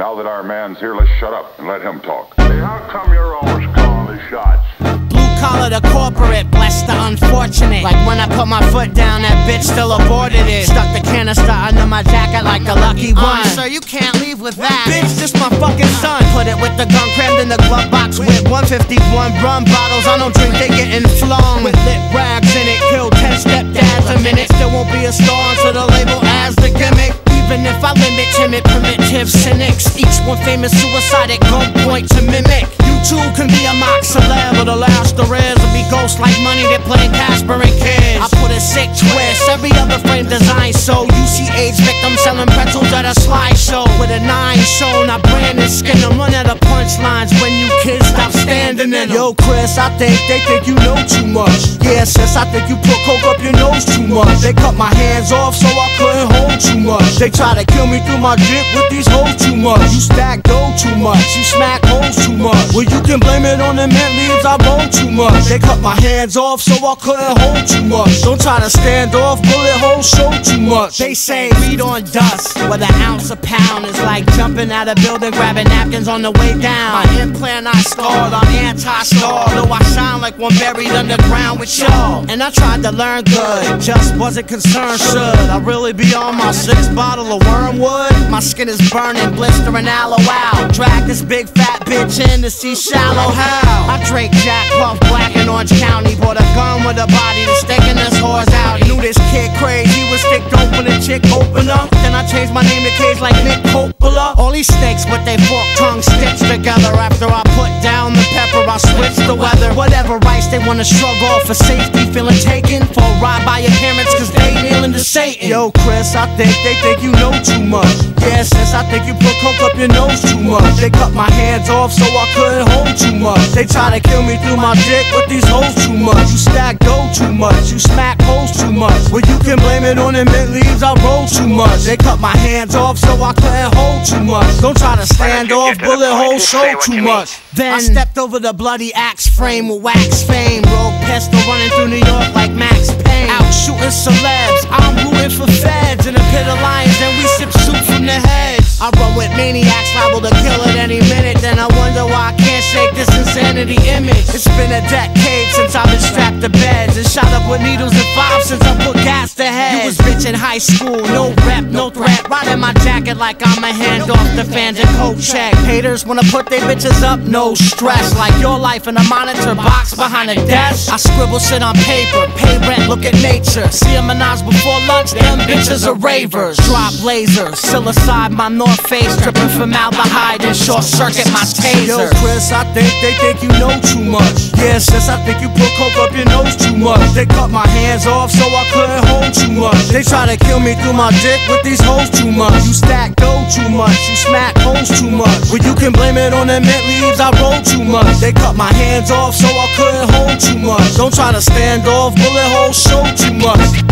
Now that our man's here, let's shut up and let him talk. Hey, how come you're always calling the shots? Blue collar to corporate, bless the unfortunate. Like when I put my foot down, that bitch still aborted it. Stuck the canister under my jacket like the lucky uh, one. sir, you can't leave with that. Bitch, this my fucking son. Put it with the gun crammed in the glove box with 151 rum bottles. I don't drink, they getting flown. With lit rags in it, killed 10 stepdads a minute. Still won't be a star until the label as the gimmick. Even if I limit timid, primitive cynics, each famous suicide at gunpoint to mimic. You too can be a mock celeb, but the last there is will be ghosts like money that play Casper and Kids. I put a sick twist, every other frame design so you see AIDS victims selling pretzels at a slideshow with a nine shown. I brand and skin them, run out of punchlines when you kids stop standing in 'em. Yo, Chris, I think they think you know too much. Yeah, sis, I think you put coke up your nose too much. They cut my hands off so I couldn't hold too much. They try to kill me through my drip with these hoes too much. You stack too much, you smack holes too much. Well, you can blame it on the mint leaves, I roll too much. They cut my hands off so I couldn't hold too much. Don't try to stand off, bullet holes show too much. They say weed on dust, with an ounce a pound is like jumping out of building, grabbing napkins on the way down. My implant I scarred, I'm anti-star, though I shine like one buried underground with y'all. And I tried to learn good, just wasn't concerned. Should I really be on my sixth bottle of wormwood? My skin is burning, blistering aloe out. Drag this big fat bitch in to see shallow how. I Drake Jack Puff Black in Orange County, bought a gun with a body to staking this horse out. Knew this kid crazy was stick open a chick open up. Then I changed my name to Cage like Nick Coppola. All these snakes with they fork tongue stitched together. After I put down the pepper, I switched the weather. Whatever rights they wanna shrug off for safety, feeling taken for a ride by your parents, cause they kneeling Satan. Yo, Chris, I think they think you know too much. Yeah, sis, I think you put coke up your nose too much. They cut my hands off so I couldn't hold too much. They try to kill me through my dick with these hoes too much. You stack dough too much, you smack holes too much. Well, you can blame it on the mint leaves, I roll too much. They cut my hands off so I couldn't hold too much. Don't try to stand off, bullet holes show too much. Then I stepped over the bloody axe frame with wax fame. Rogue pistol running through New York like Max Payne. Shooting celebs, I'm rooting for feds in a pit of lions, and we sip soup from the heads. I run with maniacs, liable to kill at any minute. Then I wonder why I can't shake this insanity image. It's been a decade with needles and five since I put gas to head. You was bitch in high school, no rep, no threat. Riding my jacket like I'm a hand off the fans and coat check. Haters wanna put their bitches up, no stress. Like your life in a monitor box behind a desk. I scribble shit on paper, pay rent, look at nature. See a menage before lunch, them bitches are ravers. Drop lasers, psilocybe my North Face, tripping formaldehyde and short circuit my taser. Yo, Chris, I think they think you know too much. Yeah, sis, I think you put coke up your nose too much. They cut my hands off so I couldn't hold too much. They try to kill me through my dick with these hoes too much. You stack dough too much, you smack holes too much. Well, you can blame it on the mint leaves, I roll too much. They cut my hands off so I couldn't hold too much. Don't try to stand off, bullet holes show too much.